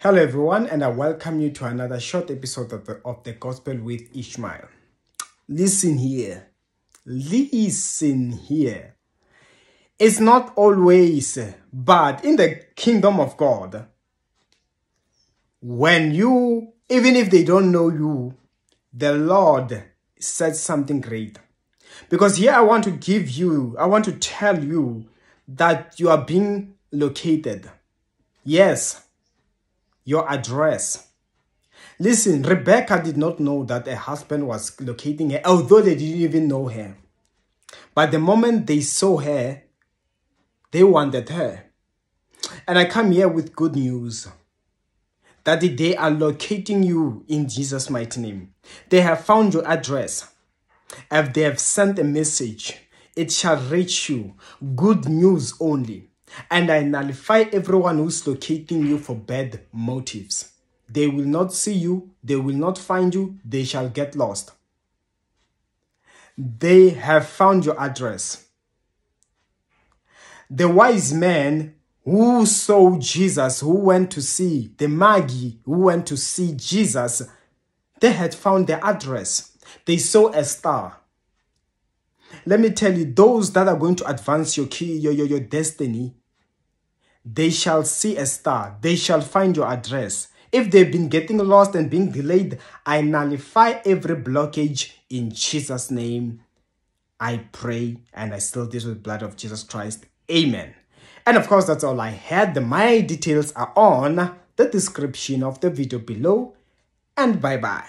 Hello, everyone, and I welcome you to another short episode of the, of the Gospel with Ishmael. Listen here. Listen here. It's not always uh, bad in the kingdom of God. When you, even if they don't know you, the Lord said something great. Because here I want to give you, I want to tell you that you are being located. Yes, your address. Listen, Rebecca did not know that her husband was locating her, although they didn't even know her. But the moment they saw her, they wanted her. And I come here with good news that they are locating you in Jesus' mighty name. They have found your address. If they have sent a message, it shall reach you. Good news only and I nullify everyone who's locating you for bad motives. They will not see you, they will not find you, they shall get lost. They have found your address. The wise men who saw Jesus, who went to see, the Magi who went to see Jesus, they had found the address. They saw a star. Let me tell you, those that are going to advance your key, your, your, your destiny, they shall see a star. They shall find your address. If they've been getting lost and being delayed, I nullify every blockage in Jesus' name. I pray and I seal this with blood of Jesus Christ. Amen. And of course, that's all I had. My details are on the description of the video below. And bye-bye.